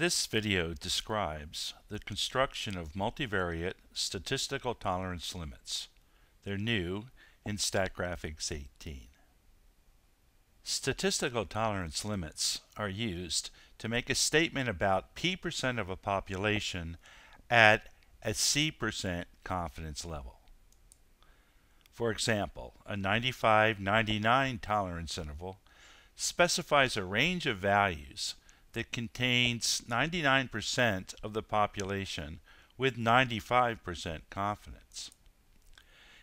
This video describes the construction of multivariate statistical tolerance limits. They're new in StatGraphics 18. Statistical tolerance limits are used to make a statement about p percent of a population at a c percent confidence level. For example, a 95-99 tolerance interval specifies a range of values that contains 99% of the population with 95% confidence.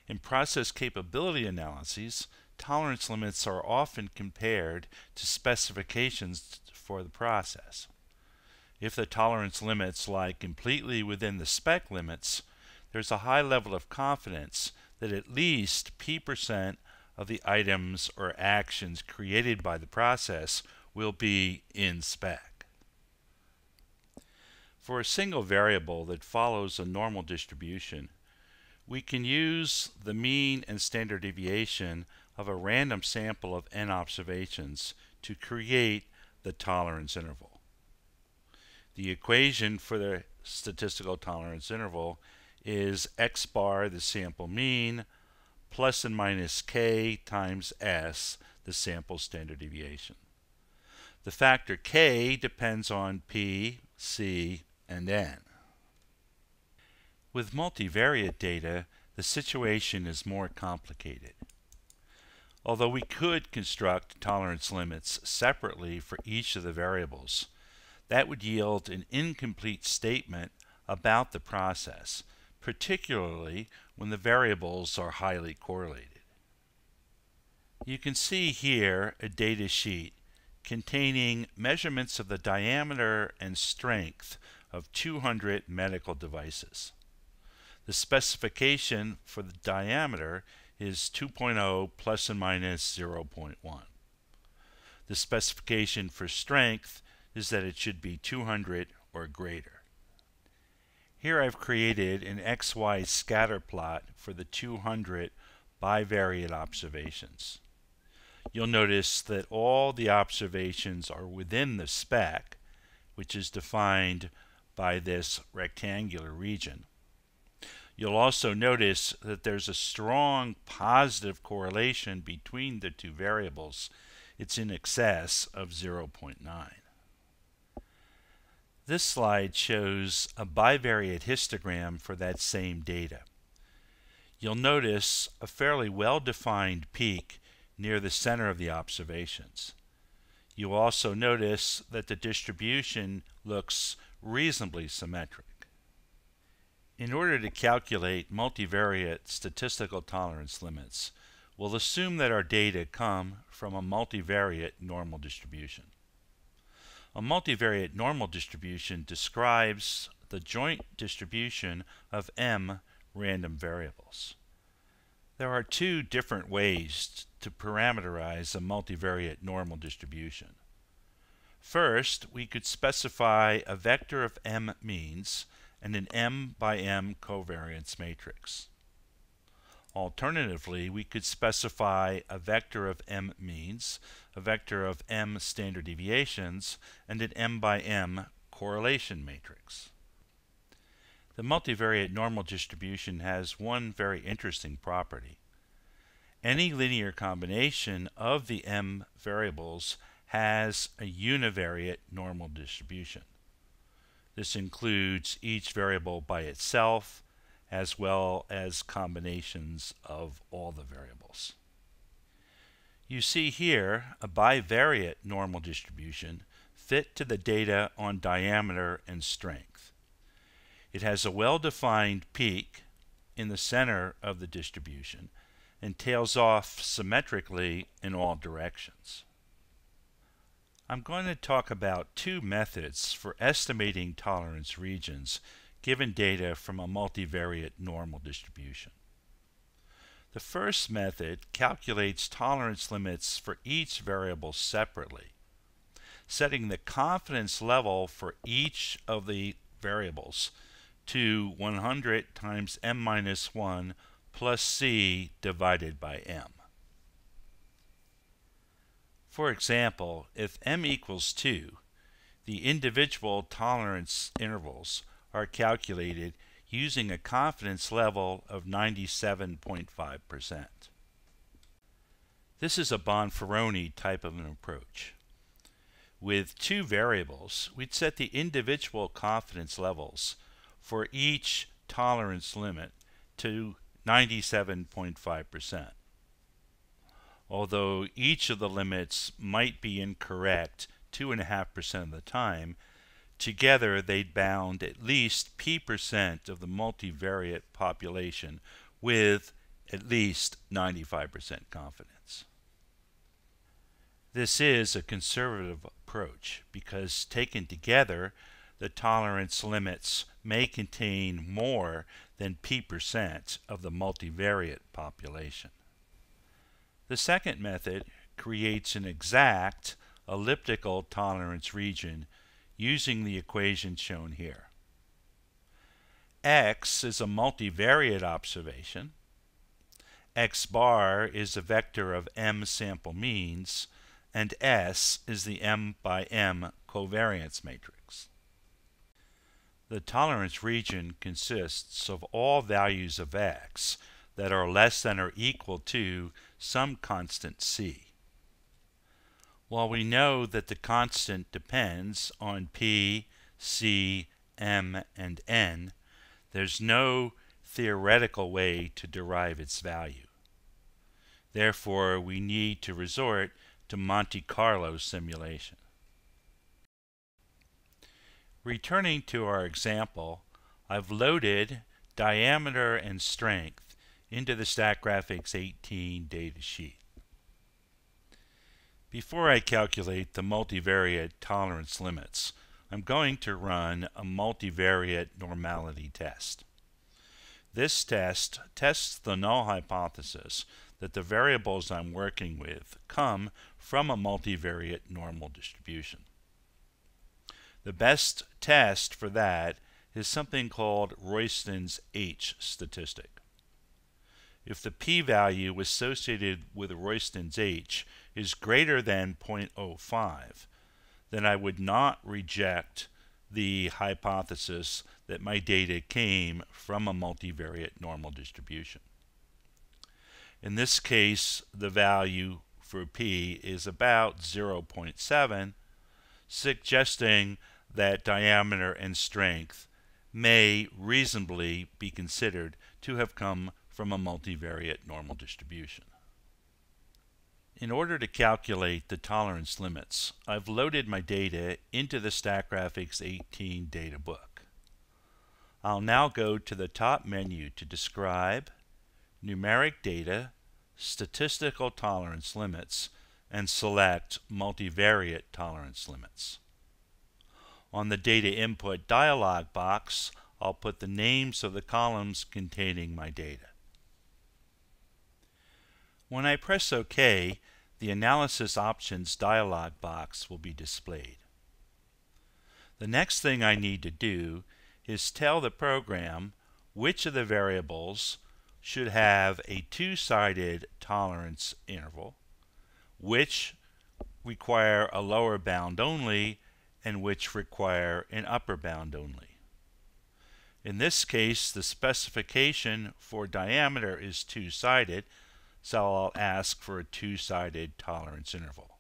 In process capability analyses, tolerance limits are often compared to specifications for the process. If the tolerance limits lie completely within the spec limits, there's a high level of confidence that at least p percent of the items or actions created by the process will be in spec. For a single variable that follows a normal distribution, we can use the mean and standard deviation of a random sample of n observations to create the tolerance interval. The equation for the statistical tolerance interval is x bar, the sample mean, plus and minus k times s, the sample standard deviation. The factor k depends on p, c, and n. With multivariate data, the situation is more complicated. Although we could construct tolerance limits separately for each of the variables, that would yield an incomplete statement about the process, particularly when the variables are highly correlated. You can see here a data sheet containing measurements of the diameter and strength of 200 medical devices. The specification for the diameter is 2.0 plus and minus 0.1. The specification for strength is that it should be 200 or greater. Here I've created an XY scatter plot for the 200 bivariate observations you'll notice that all the observations are within the spec, which is defined by this rectangular region. You'll also notice that there's a strong positive correlation between the two variables. It's in excess of 0.9. This slide shows a bivariate histogram for that same data. You'll notice a fairly well-defined peak near the center of the observations. You also notice that the distribution looks reasonably symmetric. In order to calculate multivariate statistical tolerance limits, we'll assume that our data come from a multivariate normal distribution. A multivariate normal distribution describes the joint distribution of m random variables. There are two different ways to parameterize a multivariate normal distribution. First, we could specify a vector of m means and an m by m covariance matrix. Alternatively, we could specify a vector of m means, a vector of m standard deviations, and an m by m correlation matrix. The multivariate normal distribution has one very interesting property. Any linear combination of the m variables has a univariate normal distribution. This includes each variable by itself as well as combinations of all the variables. You see here a bivariate normal distribution fit to the data on diameter and strength. It has a well-defined peak in the center of the distribution and tails off symmetrically in all directions. I'm going to talk about two methods for estimating tolerance regions given data from a multivariate normal distribution. The first method calculates tolerance limits for each variable separately, setting the confidence level for each of the variables to 100 times m minus 1 plus c divided by m. For example, if m equals 2, the individual tolerance intervals are calculated using a confidence level of 97.5%. This is a Bonferroni type of an approach. With two variables, we'd set the individual confidence levels for each tolerance limit to 97.5%. Although each of the limits might be incorrect 2.5% of the time, together they'd bound at least p percent of the multivariate population with at least 95% confidence. This is a conservative approach because taken together, the tolerance limits may contain more than p percent of the multivariate population. The second method creates an exact elliptical tolerance region using the equation shown here. X is a multivariate observation. X bar is a vector of m sample means, and S is the m by m covariance matrix. The tolerance region consists of all values of x that are less than or equal to some constant c. While we know that the constant depends on p, c, m, and n, there's no theoretical way to derive its value. Therefore, we need to resort to Monte Carlo simulation. Returning to our example, I've loaded diameter and strength into the StatGraphics 18 datasheet. Before I calculate the multivariate tolerance limits, I'm going to run a multivariate normality test. This test tests the null hypothesis that the variables I'm working with come from a multivariate normal distribution. The best test for that is something called Royston's H statistic. If the p-value associated with Royston's H is greater than 0.05, then I would not reject the hypothesis that my data came from a multivariate normal distribution. In this case, the value for p is about 0.7, suggesting that diameter and strength may reasonably be considered to have come from a multivariate normal distribution. In order to calculate the tolerance limits, I've loaded my data into the StatGraphics 18 data book. I'll now go to the top menu to describe, numeric data, statistical tolerance limits, and select multivariate tolerance limits. On the data input dialog box, I'll put the names of the columns containing my data. When I press OK, the Analysis Options dialog box will be displayed. The next thing I need to do is tell the program which of the variables should have a two-sided tolerance interval, which require a lower bound only, and which require an upper bound only. In this case, the specification for diameter is two-sided, so I'll ask for a two-sided tolerance interval.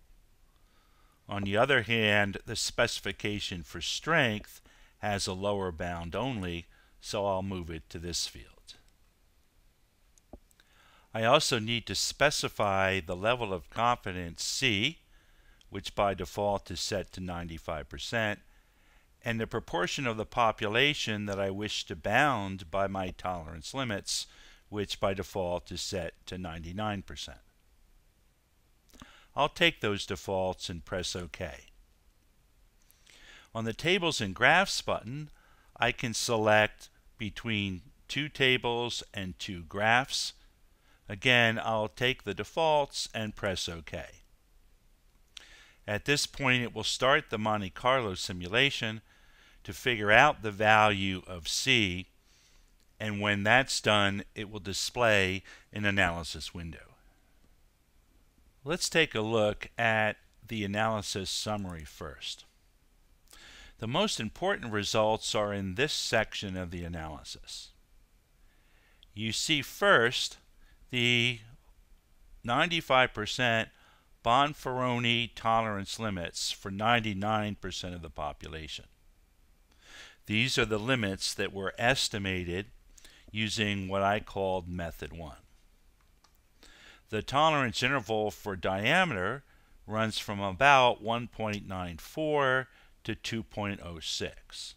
On the other hand, the specification for strength has a lower bound only, so I'll move it to this field. I also need to specify the level of confidence C, which by default is set to 95%, and the proportion of the population that I wish to bound by my tolerance limits, which by default is set to 99%. I'll take those defaults and press OK. On the Tables and Graphs button, I can select between two tables and two graphs. Again, I'll take the defaults and press OK. At this point, it will start the Monte Carlo simulation to figure out the value of C and when that's done, it will display an analysis window. Let's take a look at the analysis summary first. The most important results are in this section of the analysis. You see first the 95% Bonferroni tolerance limits for 99% of the population. These are the limits that were estimated using what I called method 1. The tolerance interval for diameter runs from about 1.94 to 2.06.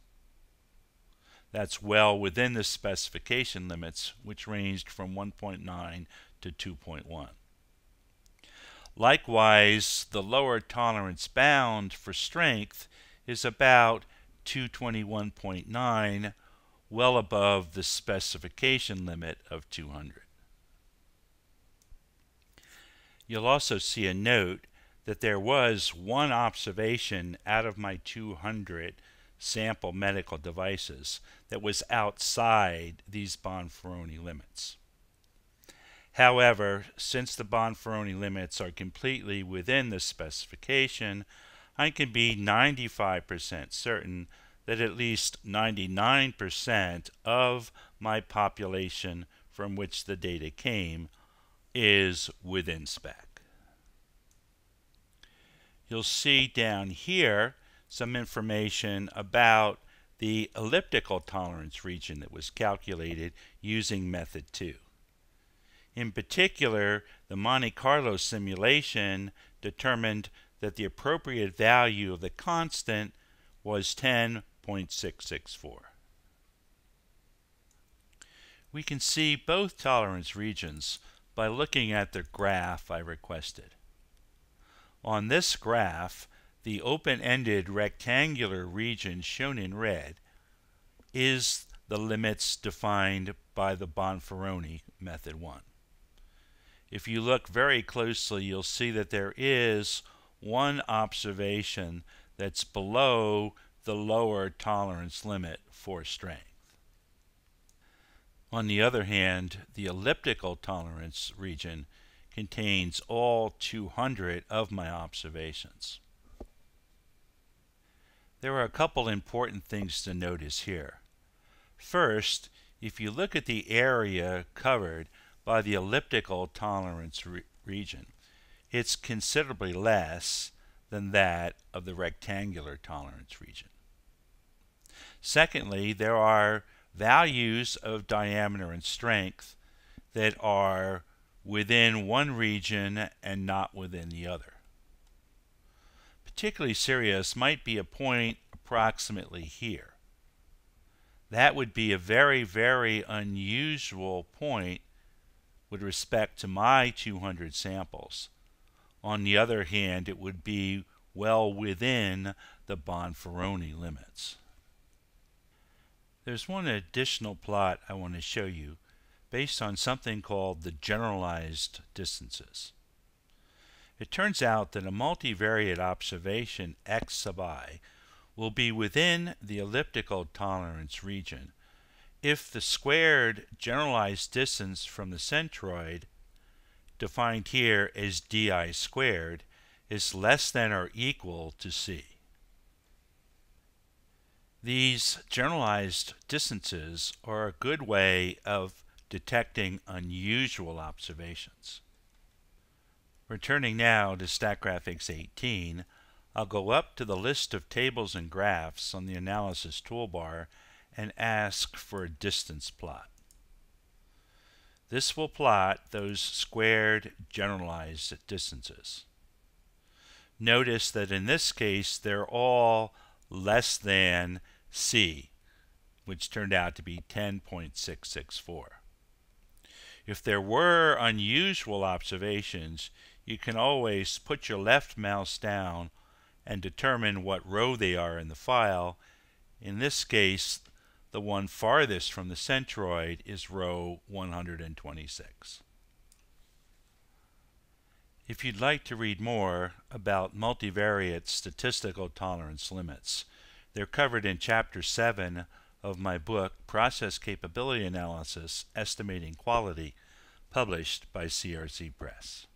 That's well within the specification limits, which ranged from 1.9 to 2.1. Likewise, the lower tolerance bound for strength is about 221.9, well above the specification limit of 200. You'll also see a note that there was one observation out of my 200 sample medical devices that was outside these Bonferroni limits. However, since the Bonferroni limits are completely within the specification, I can be 95% certain that at least 99% of my population from which the data came is within spec. You'll see down here some information about the elliptical tolerance region that was calculated using method 2. In particular, the Monte Carlo simulation determined that the appropriate value of the constant was 10.664. We can see both tolerance regions by looking at the graph I requested. On this graph, the open-ended rectangular region shown in red is the limits defined by the Bonferroni method 1. If you look very closely, you'll see that there is one observation that's below the lower tolerance limit for strength. On the other hand, the elliptical tolerance region contains all 200 of my observations. There are a couple important things to notice here. First, if you look at the area covered by the elliptical tolerance re region, it's considerably less than that of the rectangular tolerance region. Secondly, there are values of diameter and strength that are within one region and not within the other. Particularly serious might be a point approximately here. That would be a very, very unusual point with respect to my 200 samples. On the other hand, it would be well within the Bonferroni limits. There's one additional plot I want to show you based on something called the generalized distances. It turns out that a multivariate observation x sub i will be within the elliptical tolerance region if the squared generalized distance from the centroid, defined here as di squared, is less than or equal to c. These generalized distances are a good way of detecting unusual observations. Returning now to StatGraphics 18, I'll go up to the list of tables and graphs on the analysis toolbar and ask for a distance plot. This will plot those squared generalized distances. Notice that in this case they're all less than C, which turned out to be 10.664. If there were unusual observations, you can always put your left mouse down and determine what row they are in the file. In this case, the one farthest from the centroid is row 126. If you'd like to read more about multivariate statistical tolerance limits, they're covered in Chapter 7 of my book, Process Capability Analysis Estimating Quality, published by CRC Press.